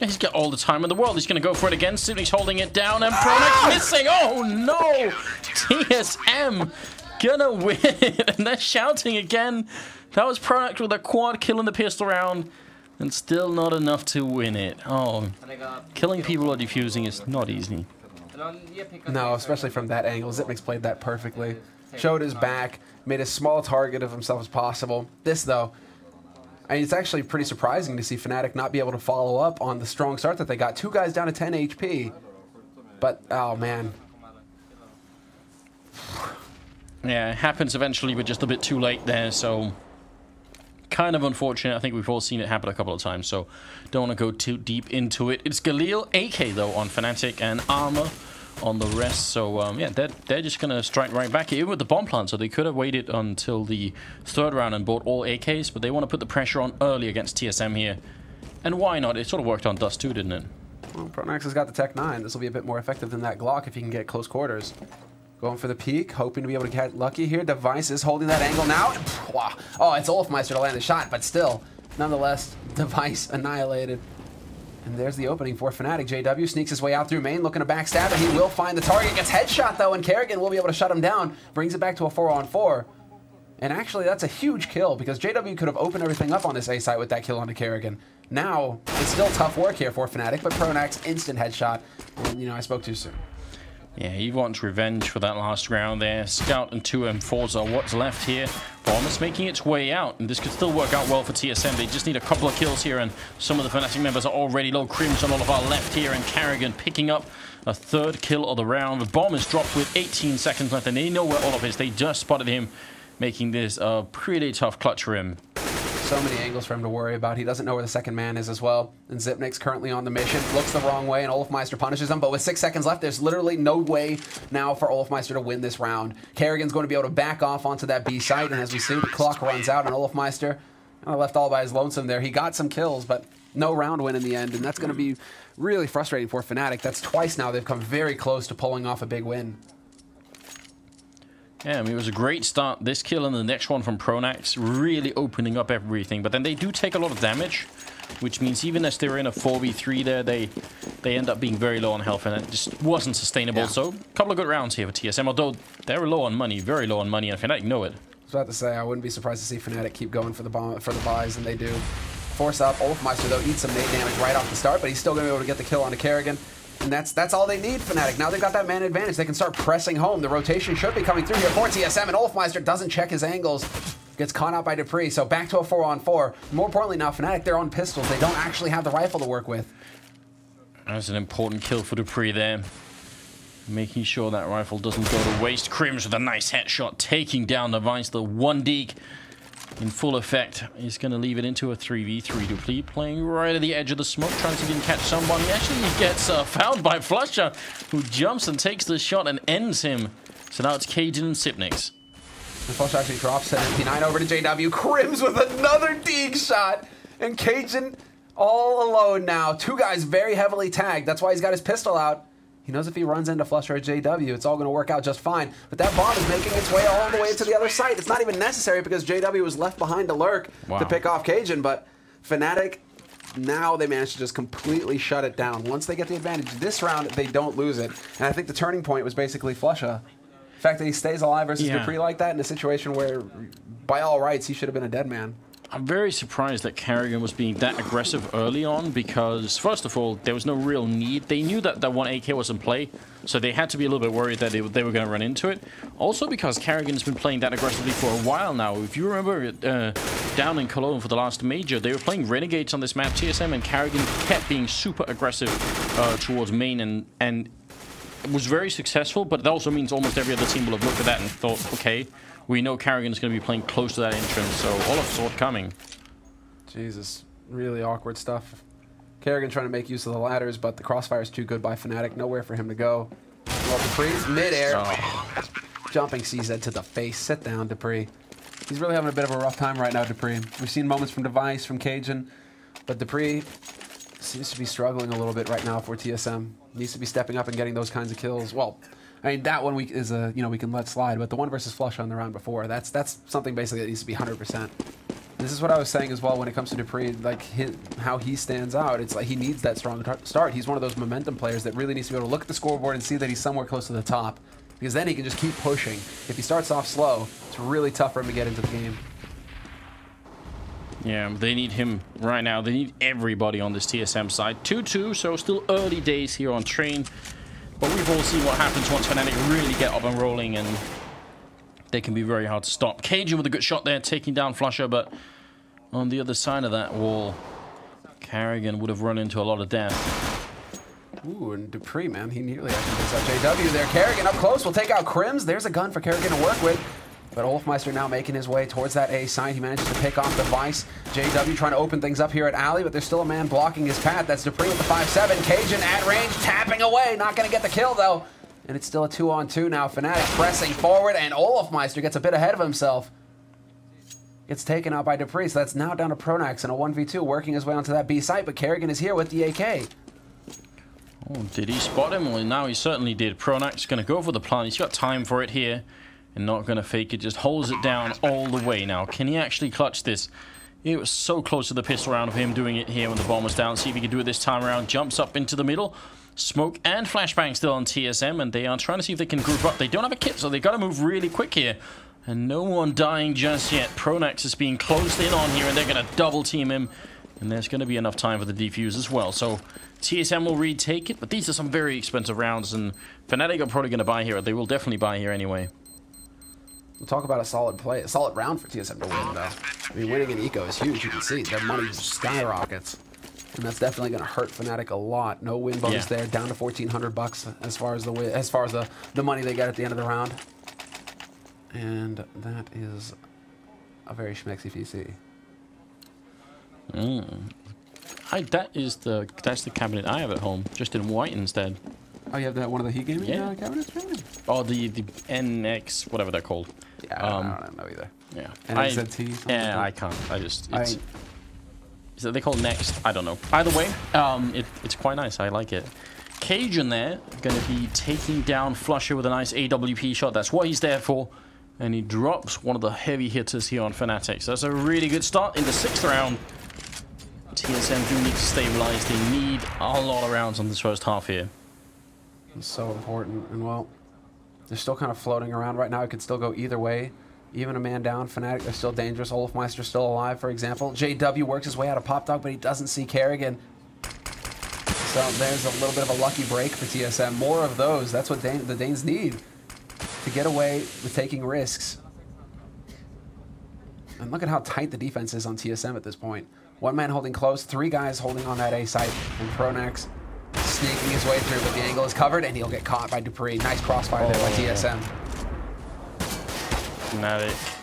He's got all the time in the world. He's going to go for it again. Sydney's holding it down, and Pronax ah! missing. Oh no! TSM gonna win, and they're shouting again. That was Pronax with a quad killing the pistol round, and still not enough to win it. Oh, killing people or defusing is not easy. No, especially from that angle. Xyp9x played that perfectly. Showed his back, made as small a target of himself as possible. This, though, Mean, it's actually pretty surprising to see Fnatic not be able to follow up on the strong start that they got. Two guys down to 10 HP. But, oh, man. Yeah, it happens eventually, but just a bit too late there, so kind of unfortunate. I think we've all seen it happen a couple of times, so don't want to go too deep into it. It's Galil AK, though, on Fnatic, and Armor on the rest. So, um, yeah, they're, they're just going to strike right back, even with the bomb plant. So they could have waited until the third round and bought all AKs, but they want to put the pressure on early against TSM here. And why not? It sort of worked on Dust too, didn't it? Well, Pronax has got the Tech 9. This will be a bit more effective than that Glock if he can get close quarters. Going for the peak, hoping to be able to get lucky here. Device is holding that angle now. Oh, it's Olofmeister to land the shot, but still, nonetheless, Device annihilated. And there's the opening for Fnatic. JW sneaks his way out through main, looking to backstab, and he will find the target. Gets headshot, though, and Karrigan will be able to shut him down. Brings it back to a 4-on-4. And actually, that's a huge kill, because JW could have opened everything up on this A site with that kill onto Karrigan. Now, it's still tough work here for Fnatic, but Pronax, instant headshot. You know, I spoke too soon. Yeah, he wants revenge for that last round there. Scout and 2 M4s are what's left here. Bomb is making its way out, and this could still work out well for TSM. They just need a couple of kills here, and some of the Fnatic members are already low. Crimson on all of our left here, and Karrigan picking up a third kill of the round. The bomb is dropped with 18 seconds left, and they know where Olof is. They just spotted him, making this a pretty tough clutch for him so many angles for him to worry about. He doesn't know where the second man is as well. And Xyp9x currently on the mission, looks the wrong way, and Olofmeister punishes him. But with six seconds left, there's literally no way now for Olofmeister to win this round. Karrigan's going to be able to back off onto that B site, and as we see, the clock runs out, and Olofmeister uh, left all by his lonesome there. He got some kills, but no round win in the end, and that's going to be really frustrating for Fnatic. That's twice now they've come very close to pulling off a big win. Yeah, I mean, it was a great start. This kill and the next one from Pronax really opening up everything. But then they do take a lot of damage, which means even as they're in a 4v3 there, they they end up being very low on health, and it just wasn't sustainable. Yeah. So a couple of good rounds here for TSM, although they're low on money, very low on money, and Fnatic know it. I was about to say, I wouldn't be surprised to see Fnatic keep going for the bomb, for the buys, and they do. Force up. Olofmeister, though, eats some nade damage right off the start, but he's still going to be able to get the kill on a Karrigan. And that's that's all they need, Fnatic. Now they've got that man advantage. They can start pressing home. The rotation should be coming through here for TSM, and Olofmeister doesn't check his angles. Gets caught out by dupreeh, so back to a 4-on-4. More importantly now, Fnatic, they're on pistols. They don't actually have the rifle to work with. That's an important kill for dupreeh there. Making sure that rifle doesn't go to waste. Krimz with a nice headshot, taking down Device, the one deag in full effect. He's going to leave it into a 3v3 dupreeh, playing right at the edge of the smoke, trying to catch someone. He actually he gets uh, found by flusha, who jumps and takes the shot and ends him. So now it's Cajun and Xyp9x. Actually drops 79 over to JW. Krimz with another deag shot. And Cajun all alone now. Two guys very heavily tagged. That's why he's got his pistol out. He knows if he runs into flusha or JW, it's all going to work out just fine. But that bomb is making its way all the way to the other side. It's not even necessary because JW was left behind to lurk wow. to pick off Cajun. But Fnatic, now they managed to just completely shut it down. Once they get the advantage this round, they don't lose it. And I think the turning point was basically flusha. The fact that he stays alive versus yeah. dupreeh like that in a situation where, by all rights, he should have been a dead man. I'm very surprised that Karrigan was being that aggressive early on because, first of all, there was no real need. They knew that that one AK was in play, so they had to be a little bit worried that they, they were going to run into it. Also because Karrigan's been playing that aggressively for a while now. If you remember uh, down in Cologne for the last major, they were playing Renegades on this map, TSM, and Karrigan kept being super aggressive uh, towards main and, and was very successful, but that also means almost every other team will have looked at that and thought, okay, we know Karrigan is going to be playing close to that entrance, so all of Sword coming. Jesus, really awkward stuff. Karrigan trying to make use of the ladders, but the crossfire is too good by Fnatic. Nowhere for him to go. Well, dupreeh's midair. Oh. Jumping CZ to the face. Sit down, dupreeh. He's really having a bit of a rough time right now, dupreeh. We've seen moments from Device, from Cajun, but dupreeh seems to be struggling a little bit right now for TSM. Needs to be stepping up and getting those kinds of kills. Well, I mean, that one we is a you know we can let slide, but the one versus flush on the round before, that's that's something basically that needs to be 100%. This is what I was saying as well when it comes to dupreeh, like his, how he stands out. It's like he needs that strong start. He's one of those momentum players that really needs to be able to look at the scoreboard and see that he's somewhere close to the top, because then he can just keep pushing. If he starts off slow, it's really tough for him to get into the game. Yeah, they need him right now. They need everybody on this TSM side. 2-2, so still early days here on Train. But we've all seen what happens once Fnatic really get up and rolling, and they can be very hard to stop. Cajun with a good shot there, taking down flusha, but on the other side of that wall, Karrigan would have run into a lot of death. Ooh, and dupreeh, man, he nearly actually takes out JW there. Karrigan up close will take out Krimz. There's a gun for Karrigan to work with. But Olofmeister now making his way towards that A side. He manages to pick off Device. JW trying to open things up here at Alley, but there's still a man blocking his path. That's dupreeh with the 5-7. Cajun at range, tapping away. Not going to get the kill, though. And it's still a two-on-two 2 now. Fnatic pressing forward, and Olofmeister gets a bit ahead of himself. Gets taken out by dupreeh, so that's now down to Pronax in a 1v2, working his way onto that B site, but Karrigan is here with the AK. Oh, did he spot him? Well, now he certainly did. Pronax going to go for the plant. He's got time for it here and not going to fake it. Just holds it down all the way now. Can he actually clutch this? It was so close to the pistol round of him doing it here when the bomb was down. See if he can do it this time around. Jumps up into the middle. Smoke and Flashbang still on TSM, and they are trying to see if they can group up. They don't have a kit, so they've got to move really quick here. And no one dying just yet. Pronax is being closed in on here, and they're going to double team him. And there's going to be enough time for the defuse as well. So TSM will retake it, but these are some very expensive rounds, and Fnatic are probably going to buy here. They will definitely buy here anyway. We'll talk about a solid play, a solid round for TSM to win, though. I mean, winning an eco is huge. You can see their money skyrockets, and that's definitely going to hurt Fnatic a lot. No win bonus yeah. there, down to 1,400 bucks as far as the as far as the the money they get at the end of the round, and that is a very schmexy PC. Mm. I, that is the that's the cabinet I have at home, just in white instead. Oh, you have that one of the Heat gaming yeah. uh, cabinets, really? Oh, the the NX, whatever they're called. Yeah, um, I don't know either. Yeah. NXT. Yeah, like I can't. I just. It's, I, is that they call next? I don't know. Either way, um, it, it's quite nice. I like it. Cajun there, going to be taking down flusha with a nice AWP shot. That's what he's there for. And he drops one of the heavy hitters here on Fanatics. So that's a really good start in the sixth round. TSM do need to stabilize. They need a lot of rounds on this first half here. It's so important. And well, they're still kind of floating around right now. It could still go either way. Even a man down, Fnatic, they're still dangerous. Olofmeister's still alive, for example. JW works his way out of Pop Dog, but he doesn't see Karrigan. So there's a little bit of a lucky break for TSM. More of those. That's what Dane, the Danes need to get away with taking risks. And look at how tight the defense is on TSM at this point. One man holding close, three guys holding on that A site, and Pronax sneaking his way through, but the angle is covered, and he'll get caught by dupreeh. Nice crossfire oh. there by TSM. Fnatic.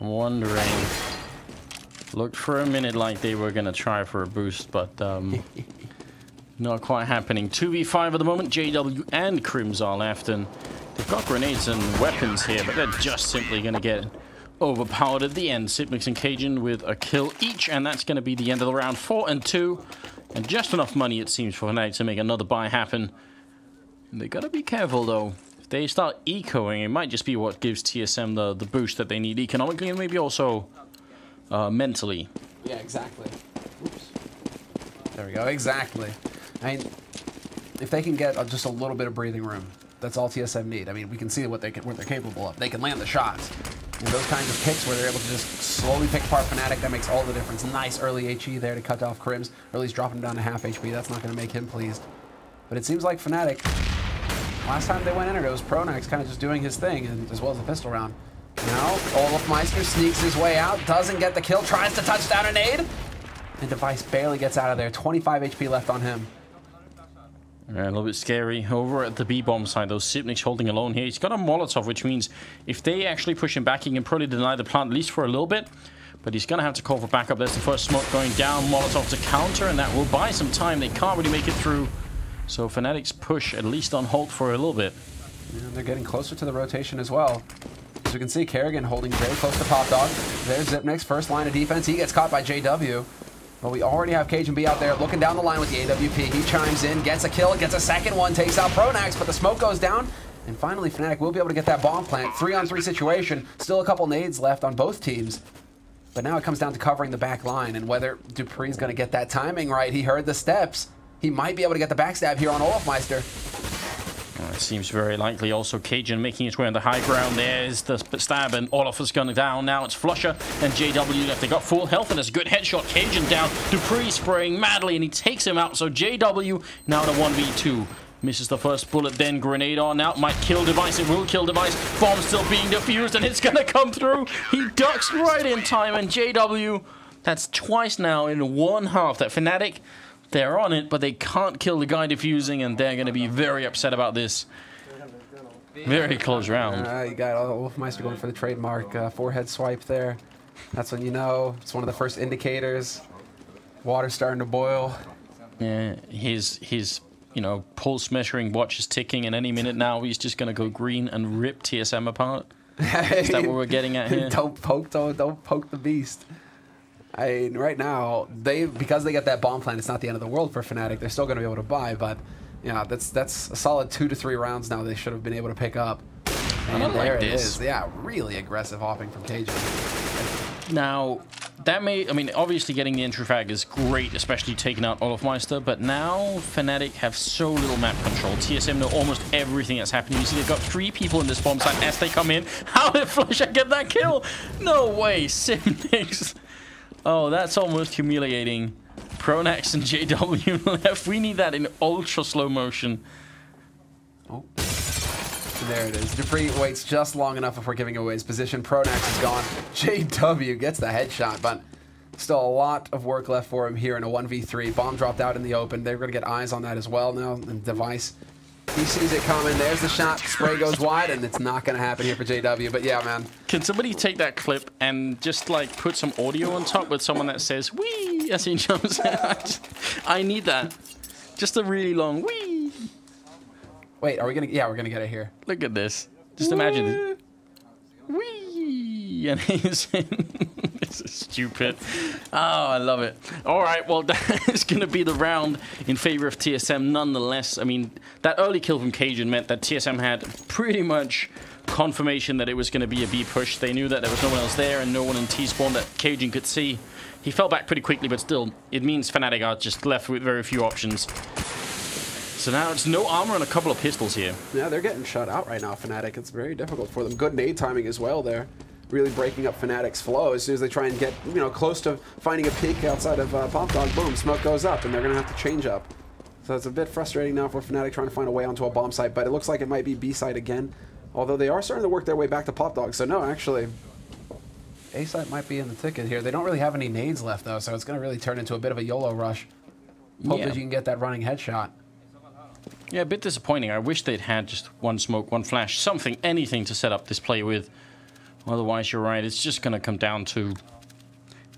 I'm wondering. Looked for a minute like they were going to try for a boost, but um, not quite happening. 2v5 at the moment. JW and Krimz are left, and they've got grenades and weapons here, but they're just simply going to get overpowered at the end. Xyp9x and Cajun with a kill each, and that's going to be the end of the round. 4 and 2. And just enough money, it seems, for Fnatic to make another buy happen. And they got to be careful, though. If they start ecoing, it might just be what gives TSM the, the boost that they need economically and maybe also uh, mentally. Yeah, exactly. Oops. There we go, exactly. I mean, if they can get just a little bit of breathing room, that's all TSM need. I mean, we can see what, they can, what they're capable of. They can land the shots. And those kinds of picks where they're able to just slowly pick apart Fnatic, that makes all the difference. Nice early HE there to cut off Krimz, or at least dropping him down to half HP. That's not going to make him pleased. But it seems like Fnatic, last time they went in it, it was Pronax kind of just doing his thing, and as well as the pistol round. Now, Olofmeister sneaks his way out, doesn't get the kill, tries to touch down a nade, and Device barely gets out of there. 25 HP left on him. A little bit scary. Over at the B-bomb side, though, Xyp9x holding alone here. He's got a Molotov, which means if they actually push him back, he can probably deny the plant, at least for a little bit. But he's going to have to call for backup. There's the first smoke going down. Molotov to counter, and that will buy some time. They can't really make it through. So Fnatic's push at least on hold for a little bit. Yeah, they're getting closer to the rotation as well. As we can see, Karrigan holding very close to Pop Dog. There's Xyp9x, first line of defense. He gets caught by JW. But we already have Cajun B out there looking down the line with the AWP. He chimes in, gets a kill, gets a second one, takes out Pronax, but the smoke goes down. And finally, Fnatic will be able to get that bomb plant. Three on three situation. Still a couple nades left on both teams. But now it comes down to covering the back line and whether dupreeh's going to get that timing right. He heard the steps. He might be able to get the backstab here on Olofmeister. Well, it seems very likely. Also, Cajun making his way on the high ground. There's the stab, and Olof is going down. Now it's flusha and JW left. They got full health, and it's a good headshot. Cajun down. dupreeh spraying madly, and he takes him out. So JW now to 1v2. Misses the first bullet, then grenade on out. Might kill device. It will kill device. Bomb still being defused, and it's going to come through. He ducks right in time, and JW, that's twice now in one half. That Fnatic, they're on it, but they can't kill the guy defusing, and they're going to be very upset about this. Very close round. Uh, you got Olofmeister going for the trademark uh, forehead swipe there. That's when you know it's one of the first indicators. Water starting to boil. Yeah, his his you know, pulse measuring watch is ticking, and any minute now he's just going to go green and rip TSM apart. is that what we're getting at here? don't poke, don't, don't poke the beast. I mean, right now they because they get that bomb plan, it's not the end of the world for Fnatic. They're still going to be able to buy, but yeah, that's that's a solid two to three rounds now. They should have been able to pick up. And there like it this. is. Yeah, really aggressive hopping from Cajun. Now, that may, I mean, obviously getting the entry frag is great, especially taking out Olofmeister, but now Fnatic have so little map control. TSM know almost everything that's happening. You see they've got three people in this bomb site as they come in. How did flusha get that kill? No way, Simnix. Oh, that's almost humiliating. Pronax and JW left. We need that in ultra slow motion. Oh. There it is. dupreeh waits just long enough before giving away his position. Pronax is gone. JW gets the headshot, but still a lot of work left for him here in a 1v3. Bomb dropped out in the open. They're going to get eyes on that as well now. And Device, he sees it coming. There's the shot. Spray goes wide, and it's not going to happen here for JW. But yeah, man. Can somebody take that clip and just like put some audio on top with someone that says "wee" as he jumps? I need that. Just a really long "wee." Wait, are we gonna? Yeah, we're gonna get it here. Look at this. Just imagine this. Wee! And he's stupid. Oh, I love it. All right, well, that is going to be the round in favor of TSM nonetheless. I mean, that early kill from Cajun meant that TSM had pretty much confirmation that it was going to be a B push. They knew that there was no one else there and no one in T-spawn that Cajun could see. He fell back pretty quickly, but still, it means Fnatic are just left with very few options. So now it's no armor and a couple of pistols here. Yeah, they're getting shut out right now, Fnatic. It's very difficult for them. Good nade timing as well there. Really breaking up Fnatic's flow. As soon as they try and get, you know, close to finding a peak outside of uh, Pop Dog, boom, smoke goes up, and they're going to have to change up. So it's a bit frustrating now for Fnatic trying to find a way onto a bomb site, but it looks like it might be B site again. Although they are starting to work their way back to Pop Dog. So no, actually, A site might be in the ticket here. They don't really have any nades left, though, so it's going to really turn into a bit of a YOLO rush. Hope yeah. that you can get that running headshot. Yeah, a bit disappointing. I wish they'd had just one smoke, one flash, something, anything to set up this play with. Otherwise, you're right. It's just going to come down to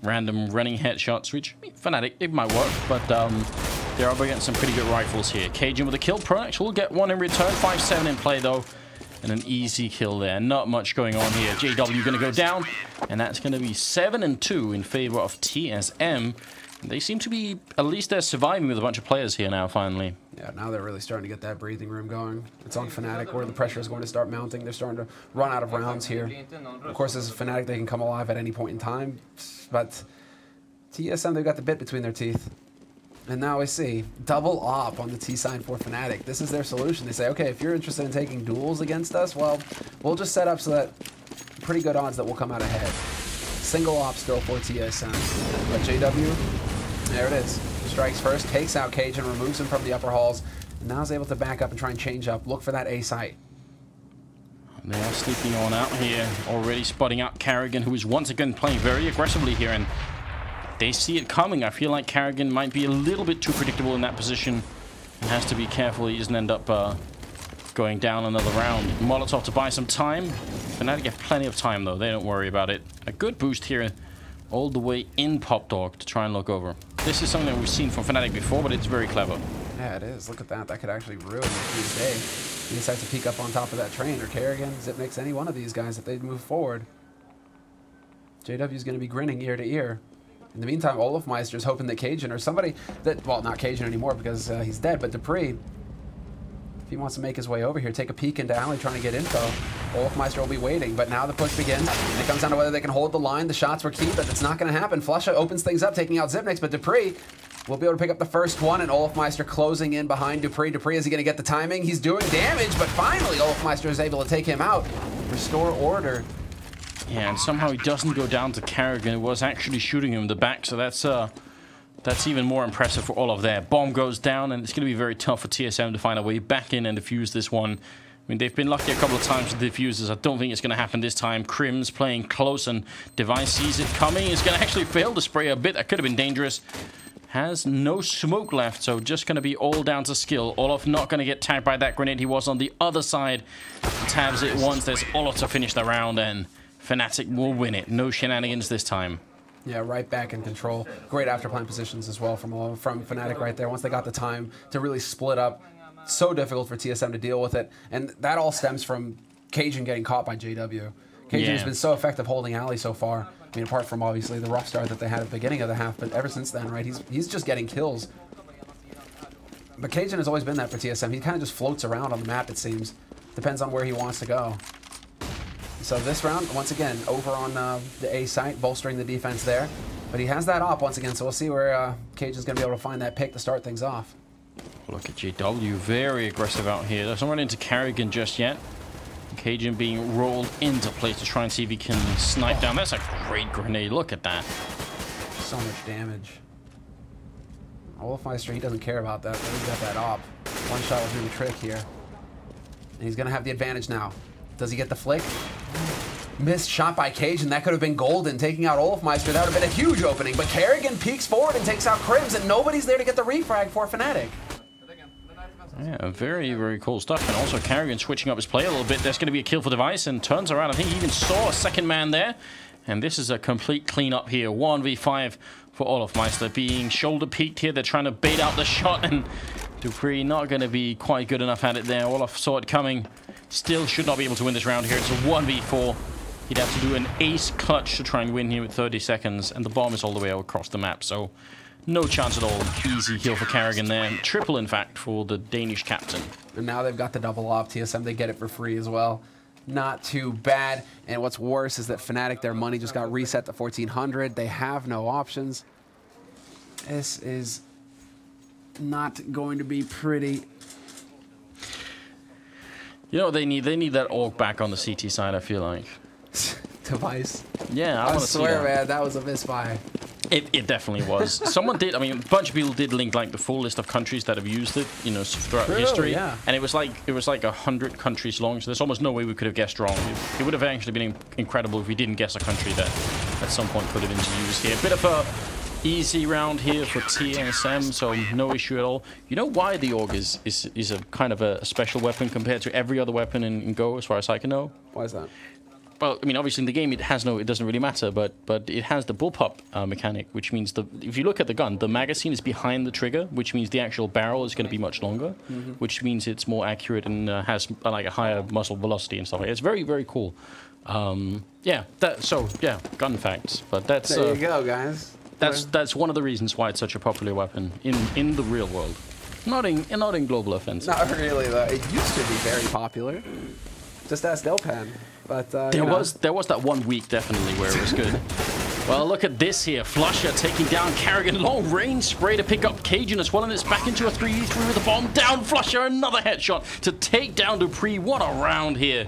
random running headshots, which, Fnatic, it might work, but um, they're up against some pretty good rifles here. Cajun with a kill. Pronax will get one in return. 5-7 in play, though. And an easy kill there. Not much going on here. JW going to go down. And that's going to be 7 and 2 in favor of TSM. They seem to be, at least they're surviving with a bunch of players here now, finally. Yeah, now they're really starting to get that breathing room going. It's on Fnatic where the pressure is going to start mounting. They're starting to run out of rounds here. Of course, as a Fnatic, they can come alive at any point in time. But TSM, they've got the bit between their teeth. And now I see double op on the T sign for Fnatic. This is their solution. They say, okay, if you're interested in taking duels against us, well, we'll just set up so that pretty good odds that we'll come out ahead. Single op still for TSM. But JW, there it is. Strikes first, takes out Cajun, removes him from the upper halls, and now is able to back up and try and change up. Look for that A site. They are sneaking on out here, already spotting out Karrigan, who is once again playing very aggressively here, and they see it coming. I feel like Karrigan might be a little bit too predictable in that position, and has to be careful he doesn't end up uh, going down another round. Molotov to buy some time. Fnatic have plenty of time, though. They don't worry about it. A good boost here all the way in Pop Dog to try and look over. This is something we've seen from Fnatic before, but it's very clever. Yeah, it is. Look at that. That could actually ruin the day. He decides to peek up on top of that train, or karrigan, Xyp9x, any one of these guys if they move forward. JW is going to be grinning ear to ear. In the meantime, Olofmeister is hoping that Cajun or somebody that, well, not Cajun anymore because uh, he's dead, but dupreeh, if he wants to make his way over here, take a peek into Alley trying to get info. Olofmeister will be waiting, but now the push begins. And it comes down to whether they can hold the line. The shots were key, but it's not going to happen. Flusha opens things up, taking out Xyp9x, but dupreeh will be able to pick up the first one, and Olofmeister closing in behind dupreeh. dupreeh, is he going to get the timing? He's doing damage, but finally Olofmeister is able to take him out. Restore order. Yeah, and somehow he doesn't go down to Karrigan. It was actually shooting him in the back, so that's uh, that's even more impressive for of there. Bomb goes down, and it's going to be very tough for TSM to find a way back in and defuse this one. I mean, they've been lucky a couple of times with the diffusers. I don't think it's going to happen this time. Krimz playing close, and Device sees it coming. He's going to actually fail to spray a bit. That could have been dangerous. Has no smoke left, so just going to be all down to skill. Olof not going to get tagged by that grenade. He was on the other side. Tabs it once. There's Olof to finish the round, and Fnatic will win it. No shenanigans this time. Yeah, right back in control. Great after plant positions as well from from Fnatic right there. Once they got the time to really split up, so difficult for TSM to deal with it, and that all stems from Cajun getting caught by JW. Cajun yeah. has been so effective holding Alley so far. I mean, apart from obviously the rough start that they had at the beginning of the half, but ever since then, right, he's he's just getting kills. But Cajun has always been that for TSM. He kind of just floats around on the map, it seems. Depends on where he wants to go. So this round, once again, over on uh, the A site, bolstering the defense there. But he has that op once again, so we'll see where uh, Cage is going to be able to find that pick to start things off. Look at JW, very aggressive out here. Doesn't run into Karrigan just yet. Cajun being rolled into place to try and see if he can snipe oh. down. That's a great grenade. Look at that. So much damage. Olofmeister, he doesn't care about that. He's got that op. One shot will do the trick here. And he's going to have the advantage now. Does he get the flick? Missed shot by and that could have been golden, taking out Olofmeister. That would have been a huge opening, but Karrigan peeks forward and takes out Krimz, and nobody's there to get the refrag for Fnatic. Yeah, very, very cool stuff. And also Karrigan switching up his play a little bit. There's going to be a kill for Device and turns around. I think he even saw a second man there. And this is a complete cleanup here. 1v5 for Olofmeister being shoulder peaked here. They're trying to bait out the shot and dupreeh not going to be quite good enough at it there. Olof saw it coming. Still should not be able to win this round here. It's a 1v4. He'd have to do an ace clutch to try and win here with 30 seconds, and the bomb is all the way across the map, so no chance at all. Easy kill for Karrigan there. Triple, in fact, for the Danish captain. And now they've got the double off. TSM, they get it for free as well. Not too bad. And what's worse is that Fnatic, their money just got reset to 1400. They have no options. This is not going to be pretty. You know what they need? They need that AUG back on the CT side. I feel like. Device. Yeah, I, I swear, that. man, that was a misfire. It, it definitely was. Someone did. I mean, a bunch of people did link like the full list of countries that have used it, you know, throughout True, history. Yeah. And it was like it was like a hundred countries long. So there's almost no way we could have guessed wrong. It, it would have actually been incredible if we didn't guess a country that at some point put it into use here. Bit of a easy round here for TSM, so no issue at all. You know why the AUG is, is, is a kind of a special weapon compared to every other weapon in, in Go, as far as I can know? Why is that? Well, I mean, obviously in the game it has no, it doesn't really matter, but but it has the bullpup uh, mechanic, which means the if you look at the gun, the magazine is behind the trigger, which means the actual barrel is going to be much longer, mm -hmm. which means it's more accurate and uh, has uh, like a higher muzzle velocity and stuff. Like that. It's very very cool. Um, yeah, that so yeah, gun facts, but that's there you uh, go, guys. That's that's one of the reasons why it's such a popular weapon in in the real world. Not in not in global offensive. Not really though. It used to be very popular. Just ask Delpan. But uh, there was know. there was that one week definitely where it was good. well, look at this here. flusha taking down Karrigan. Long range spray to pick up Cajun as well, and it's back into a 3v3 with a bomb down. flusha, another headshot to take down dupreeh. What a round here.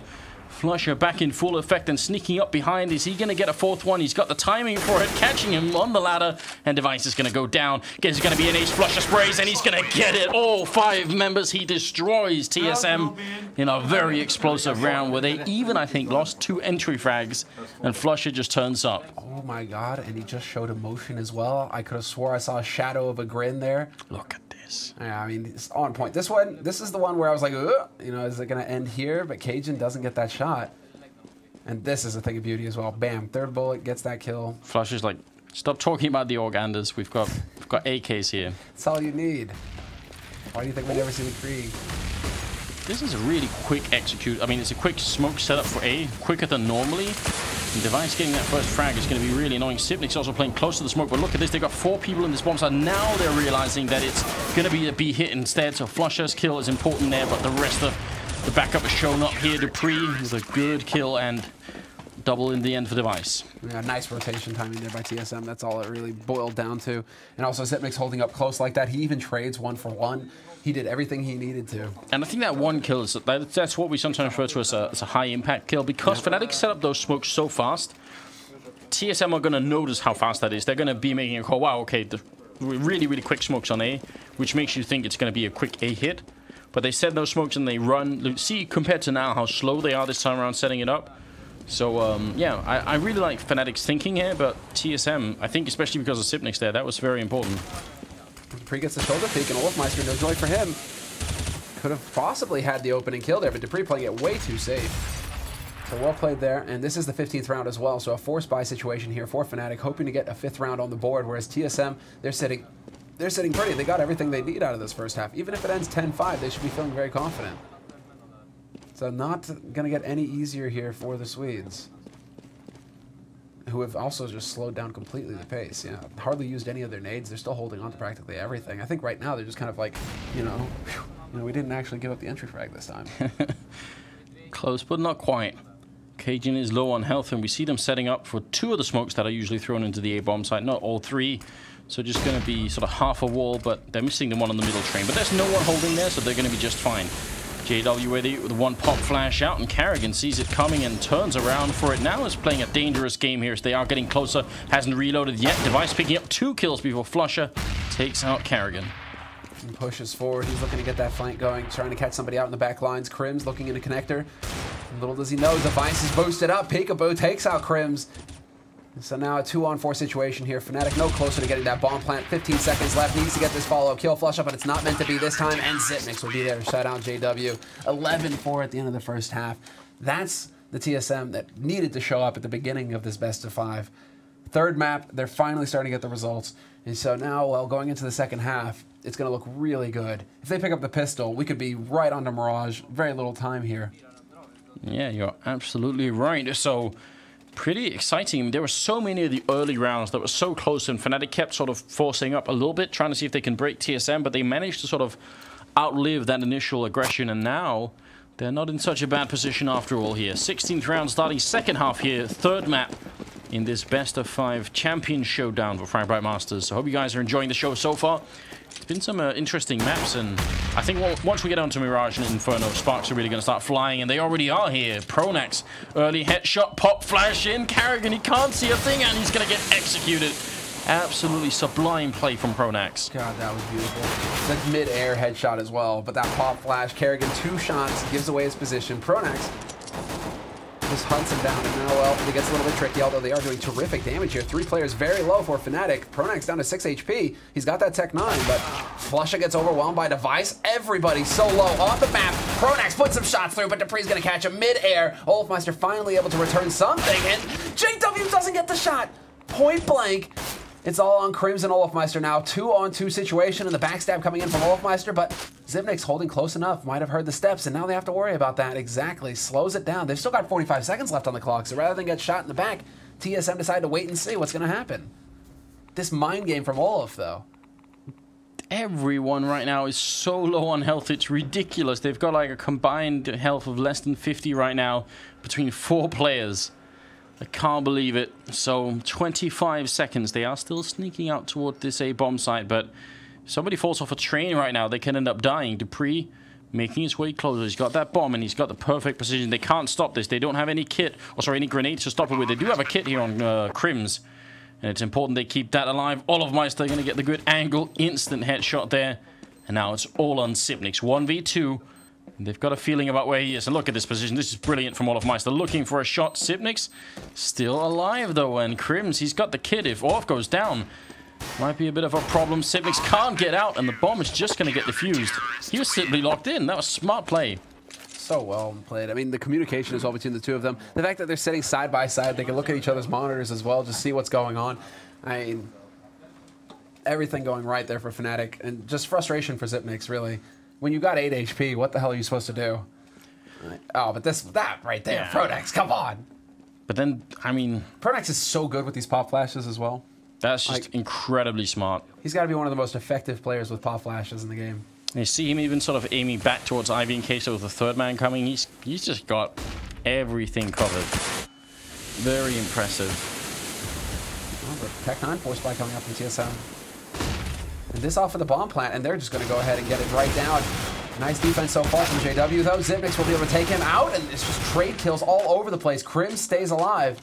Flusha back in full effect and sneaking up behind. Is he going to get a fourth one? He's got the timing for it, catching him on the ladder. And Device is going to go down. There's going to be an ace flusha sprays, and he's going to get it. All five members. He destroys TSM in a very explosive round where they even, I think, lost two entry frags. And flusha just turns up. Oh my god, and he just showed emotion as well. I could have swore I saw a shadow of a grin there. Look Yeah, I mean, it's on point. This one, this is the one where I was like, you know, is it going to end here? But Cajun doesn't get that shot. And this is a thing of beauty as well. Bam, third bullet gets that kill. Flush is like, stop talking about the Organders. We've got, we've got AKs here. That's all you need. Why do you think we never see the Krieg? This is a really quick execute. I mean, it's a quick smoke setup for A, quicker than normally. And Device getting that first frag is going to be really annoying. Xyp9x also playing close to the smoke, but look at this. They've got four people in this bomb site. Now they're realizing that it's going to be a B hit instead, so Flusha's kill is important there, but the rest of The backup is shown up here. dupreeh is a good kill and double in the end for Device. Yeah, nice rotation timing there by TSM. That's all it really boiled down to. And also Xyp9x holding up close like that. He even trades one for one. He did everything he needed to. And I think that one kill is that, that's what we sometimes refer to as a, as a high impact kill because yeah. Fnatic set up those smokes so fast. TSM are going to notice how fast that is. They're going to be making a call. Wow, okay, the really, really quick smokes on A, which makes you think it's going to be a quick A hit. But they set those smokes and they run. See, compared to now, how slow they are this time around setting it up. So, um, yeah, I, I, really like Fnatic's thinking here, but TSM, I think especially because of Xyp9x there, that was very important. Dupree gets the shoulder peek, and Olofmeister, no joy for him. Could have possibly had the opening kill there, but dupreeh playing it way too safe. So well played there, and this is the 15th round as well, so a force buy situation here for Fnatic, hoping to get a fifth round on the board, whereas TSM, they're sitting they're sitting pretty. They got everything they need out of this first half. Even if it ends 10-5, they should be feeling very confident. So not going to get any easier here for the Swedes. Who have also just slowed down completely the pace. Yeah, hardly used any of their nades. They're still holding on to practically everything. I think right now they're just kind of like, you know, whew, you know, we didn't actually give up the entry frag this time. Close, but not quite. Cajun is low on health, and we see them setting up for two of the smokes that are usually thrown into the A-bomb site, not all three. So just going to be sort of half a wall, but they're missing the one on the middle train. But there's no one holding there, so they're going to be just fine. JW with one pop flash out, and Karrigan sees it coming and turns around for it now. Is playing a dangerous game here as they are getting closer. Hasn't reloaded yet. Device picking up two kills before flusha takes out Karrigan. Pushes forward. He's looking to get that flank going, trying to catch somebody out in the back lines. Krimz looking in a connector. Little does he know, Device is boosted up. Peekaboo takes out Krimz. So now a two-on-four situation here. Fnatic no closer to getting that bomb plant. 15 seconds left. Needs to get this follow-up kill flush up, but it's not meant to be this time. And Xyp9x will be there to shut out JW. 11-4 at the end of the first half. That's the TSM that needed to show up at the beginning of this best of five. Third map, they're finally starting to get the results. And so now, well, going into the second half, it's going to look really good. If they pick up the pistol, we could be right onto Mirage. Very little time here. Yeah, you're absolutely right. So pretty exciting. There were so many of the early rounds that were so close, and Fnatic kept sort of forcing up a little bit, trying to see if they can break TSM, but they managed to sort of outlive that initial aggression, and now they're not in such a bad position after all here. 16th round starting second half here, third map in this best of five champion showdown for Fragbite Masters. So I hope you guys are enjoying the show so far. It's been some uh, interesting maps, and I think once we get onto Mirage and Inferno, Sparks are really going to start flying, and they already are here. Pronax, early headshot, pop flash in. Karrigan, he can't see a thing, and he's going to get executed. Absolutely sublime play from Pronax. God, that was beautiful. That mid-air headshot as well, but that pop flash, Karrigan, two shots, gives away his position. Pronax just hunts him down, and now, well, it gets a little bit tricky, although they are doing terrific damage here. Three players very low for Fnatic. Pronax down to 6 HP. He's got that Tech 9, but flusha gets overwhelmed by Device. Everybody so low off the map. Pronax puts some shots through, but dupreeh's going to catch him mid-air. Olofmeister finally able to return something, and JW doesn't get the shot. Point blank. It's all on Crimson Olofmeister now. Two on two situation and the backstab coming in from Olofmeister, but Xyp9x holding close enough. Might have heard the steps, and now they have to worry about that. Exactly. Slows it down. They've still got 45 seconds left on the clock, so rather than get shot in the back, TSM decided to wait and see what's going to happen. This mind game from Olof, though. Everyone right now is so low on health, it's ridiculous. They've got like a combined health of less than 50 right now between four players. I can't believe it. So 25 seconds. They are still sneaking out toward this A-bomb site, but somebody falls off a train right now, they can end up dying. dupreeh making his way closer. He's got that bomb, and he's got the perfect precision. They can't stop this. They don't have any kit, or sorry, any grenades to stop it with. They do have a kit here on uh, Krimz, and it's important they keep that alive. Olofmeister going to get the good angle. Instant headshot there. And now it's all on Xyp9x. 1v2. They've got a feeling about where he is. And look at this position. This is brilliant from Olofmeister. Looking for a shot. Xyp9x still alive, though. And Krimz, he's got the kid. If Orf goes down, might be a bit of a problem. Xyp9x can't get out, and the bomb is just going to get defused. He was simply locked in. That was smart play. So well played. I mean, the communication is all between the two of them. The fact that they're sitting side by side, they can look at each other's monitors as well, just see what's going on. I mean, everything going right there for Fnatic, and just frustration for Xyp9x, really when you got 8 HP, what the hell are you supposed to do? Oh, but this, that right there, yeah. Pronax, come on. But then, I mean... Pronax is so good with these pop flashes as well. That's just like, incredibly smart. He's got to be one of the most effective players with pop flashes in the game. And You see him even sort of aiming back towards Ivy in case there was a third man coming. He's he's just got everything covered. Very impressive. Well, the Tech 9 force spy coming up from TSM. And this off of the bomb plant, and they're just going to go ahead and get it right down. Nice defense so far from JW, though. Xyp9x will be able to take him out, and it's just trade kills all over the place. Krimz stays alive.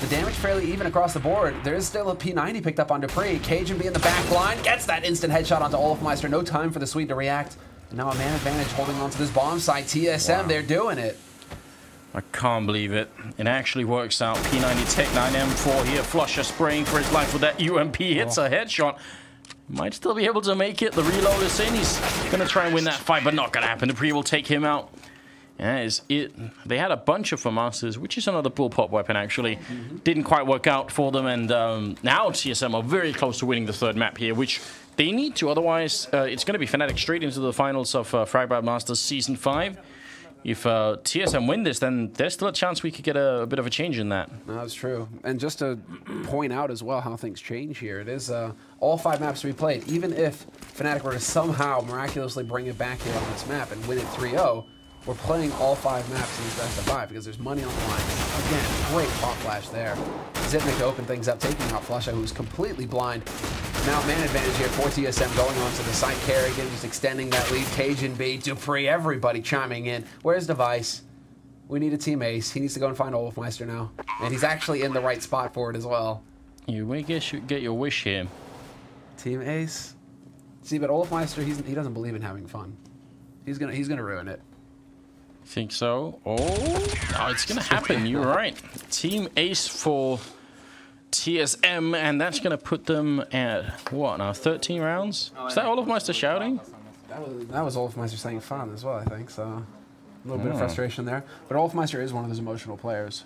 The damage fairly even across the board. There is still a P90 picked up on dupreeh. Cajun be in the back line, gets that instant headshot onto olofmeister. No time for the Swede to react. And now a man advantage holding on to this bomb site. TSM, wow. they're doing it. I can't believe it. It actually works out. P90 Tech 9M4 here. flusha spraying for his life with that UMP. Hits oh. a headshot. Might still be able to make it. The reload is in. He's going to try and win that fight, but not going to happen. The pre will take him out. Is it. They had a bunch of FAMASas, which is another bullpup weapon, actually. Mm -hmm. Didn't quite work out for them, and um, now TSM are very close to winning the third map here, which they need to. Otherwise, uh, it's going to be Fnatic straight into the finals of uh, Fragbite Masters Season 5 if uh, TSM win this, then there's still a chance we could get a, a, bit of a change in that. That's true. And just to point out as well how things change here, it is uh, all five maps to be played. Even if Fnatic were to somehow miraculously bring it back here on this map and win it 3-0, we're playing all five maps in this best of five because there's money on the line. Again, great pop flash there. Xyp9x to open things up, taking out flusha, who's completely blind. Now man advantage here for TSM going on to the side. karrigan, just extending that lead. Cajun B, dupreeh, everybody chiming in. Where's Device? We need a team ace. He needs to go and find olofmeister now. And he's actually in the right spot for it as well. You may get, get your wish here. Team ace? See, but olofmeister, he's, he doesn't believe in having fun. He's gonna he's gonna ruin it. Think so? Oh, oh it's gonna happen. You're right. Team ace for TSM, and that's going to put them at, what, now 13 rounds? Is that olofmeister shouting? That was, that was olofmeister saying fun as well, I think, so a little bit of hmm. frustration there. But olofmeister is one of those emotional players.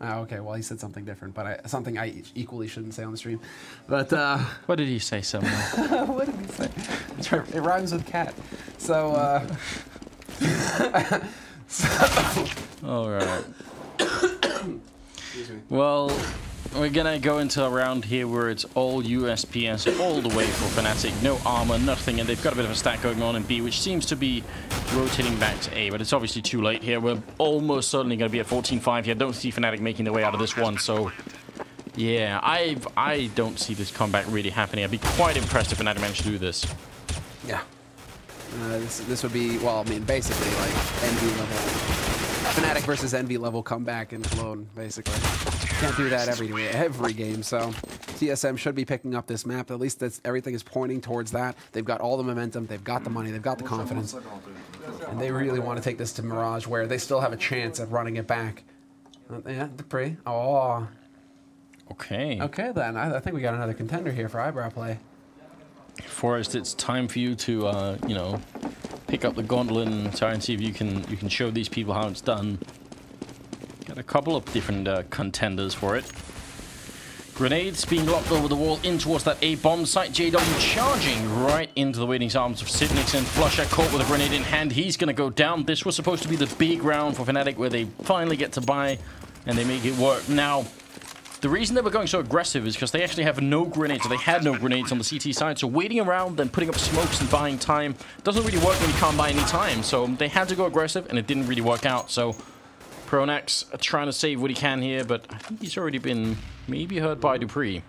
Oh, okay, well, he said something different, but I, something I equally shouldn't say on the stream. But uh, What did he say, Someone? what did he say? It rhymes with cat. So, uh, so All right. well, we're gonna go into a round here where it's all USPS all the way for Fnatic. No armor, nothing, and they've got a bit of a stack going on in B, which seems to be rotating back to A, but it's obviously too late here. We're almost certainly gonna be at 14-5 here. Don't see Fnatic making their way out of this one, so... Yeah, I've, I don't see this comeback really happening. I'd be quite impressed if Fnatic managed to do this. Yeah. Uh, this, this would be, well, I mean, basically, like, envy level Fnatic versus Envy level comeback in Cologne, basically. Can't do that every every game, so TSM should be picking up this map. At least that's, everything is pointing towards that. They've got all the momentum, they've got the money, they've got the confidence. And they really want to take this to Mirage, where they still have a chance at running it back. Uh, yeah, dupreeh. Oh. Okay. Okay, then. I, I think we got another contender here for eyebrow play. Forrest, it's time for you to, uh, you know, pick up the gauntlet and try and see if you can you can show these people how it's done. Got a couple of different uh, contenders for it. Grenades being locked over the wall in towards that A-bomb site. JW charging right into the waiting arms of Sidnix and flusha caught with a grenade in hand. He's going to go down. This was supposed to be the big round for Fnatic where they finally get to buy and they make it work. Now, the reason they were going so aggressive is because they actually have no grenades. They had no grenades on the CT side, so waiting around and putting up smokes and buying time doesn't really work when you can't buy any time. So they had to go aggressive, and it didn't really work out. So Pronax trying to save what he can here, but I think he's already been maybe hurt by dupreeh.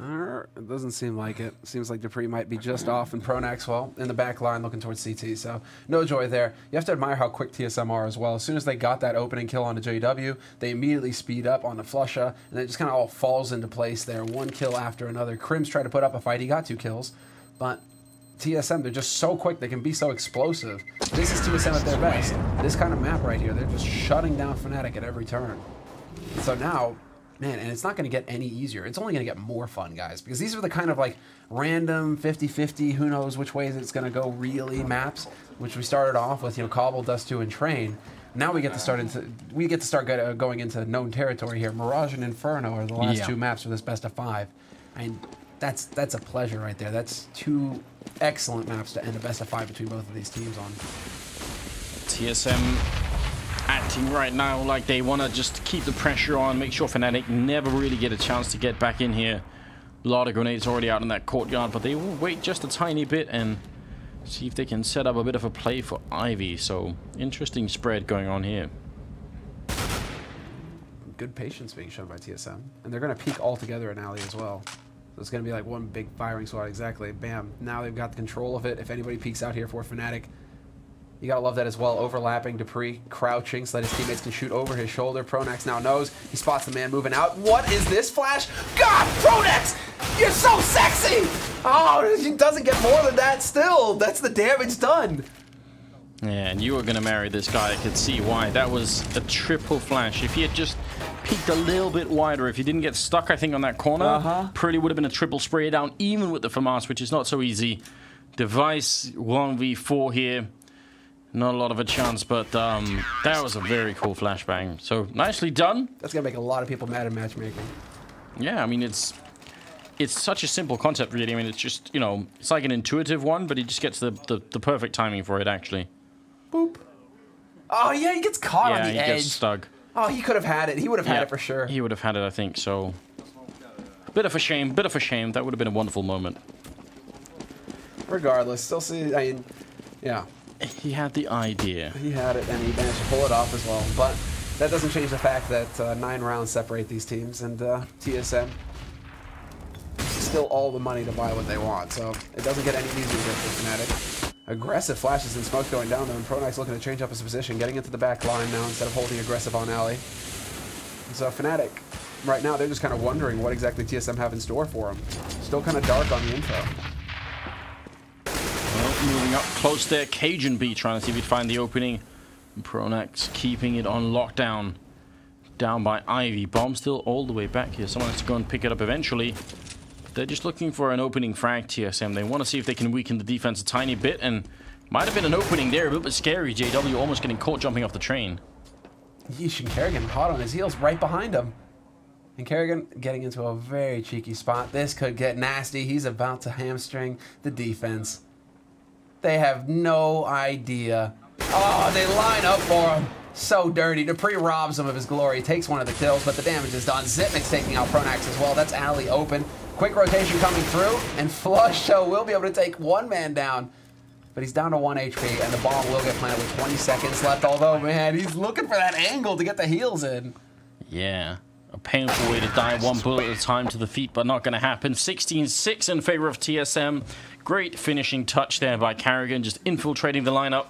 It doesn't seem like it. Seems like dupreeh might be just off, and Pronax, well, in the back line looking towards CT, so no joy there. You have to admire how quick TSM are as well. As soon as they got that opening kill onto JW, they immediately speed up on the flusha, and it just kind of all falls into place there. One kill after another. Krimz tried to put up a fight. He got two kills, but TSM, they're just so quick. They can be so explosive. This is TSM at their best. This kind of map right here, they're just shutting down Fnatic at every turn. So now, Man, and it's not going to get any easier. It's only going to get more fun, guys, because these are the kind of like random 50-50, who knows which ways it's going to go really maps, which we started off with, you know, Cobble, Dust 2, and Train. Now we get to start into we get to start get, uh, going into known territory here. Mirage and Inferno are the last yeah. two maps for this best of five. I mean, that's that's a pleasure right there. That's two excellent maps to end a best of five between both of these teams on. TSM acting right now like they want to just keep the pressure on, make sure Fnatic never really get a chance to get back in here. A lot of grenades already out in that courtyard, but they will wait just a tiny bit and See if they can set up a bit of a play for Ivy. So, interesting spread going on here. Good patience being shown by TSM. And they're going to peek all together in alley as well. So it's going to be like one big firing squad exactly. Bam. Now they've got the control of it. If anybody peeks out here for Fnatic, you gotta love that as well. Overlapping dupreeh, crouching so that his teammates can shoot over his shoulder. Pronax now knows. He spots the man moving out. What is this flash? God, Pronax! You're so sexy! Oh, he doesn't get more than that still. That's the damage done. Yeah, and you were gonna marry this guy. I could see why. That was a triple flash. If he had just peeked a little bit wider, if he didn't get stuck, I think, on that corner, uh -huh. pretty would have been a triple spray down, even with the FAMAS, which is not so easy. Device 1v4 here. Not a lot of a chance, but um, that was a very cool flashbang. So nicely done. That's gonna make a lot of people mad in matchmaking. Yeah, I mean it's it's such a simple concept, really. I mean, it's just you know, it's like an intuitive one, but he just gets the the, the perfect timing for it, actually. Boop. Oh yeah, he gets caught yeah, on the he edge. gets stuck. Oh, he could have had it. He would have had it for sure. He would have had it, I think. So, bit of a shame. Bit of a shame. That would have been a wonderful moment. Regardless, still see. I mean, yeah. He had the idea. He had it, and he managed to pull it off as well. But that doesn't change the fact that uh, nine rounds separate these teams, and uh, TSM still all the money to buy what they want. So it doesn't get any easier for Fnatic. Aggressive flashes and smoke going down though, and Pronax looking to change up his position, getting into the back line now instead of holding aggressive on alley. So Fnatic, right now, they're just kind of wondering what exactly TSM have in store for them. Still kind of dark on the info. Moving up close there, cajunb trying to see if he'd find the opening. Pronax keeping it on lockdown. Down by Ivy. Bomb still all the way back here. Someone has to go and pick it up eventually. They're just looking for an opening frag, TSM. They want to see if they can weaken the defense a tiny bit, and might have been an opening there, a little bit scary. JW almost getting caught jumping off the train. Yeesh, and Karrigan hot on his heels right behind him. And Karrigan getting into a very cheeky spot. This could get nasty. He's about to hamstring the defense. They have no idea. Oh, they line up for him. So dirty. dupreeh robs him of his glory. Takes one of the kills, but the damage is done. Xyp9x taking out Pronax as well. That's alley open. Quick rotation coming through, and flusha will be able to take one man down. But he's down to 1 HP, and the bomb will get planted with 20 seconds left. Although, man, he's looking for that angle to get the heals in. Yeah. A painful way to die, one bullet at a time to the feet, but not going to happen. 16-6 in favor of TSM. Great finishing touch there by Karrigan, just infiltrating the lineup.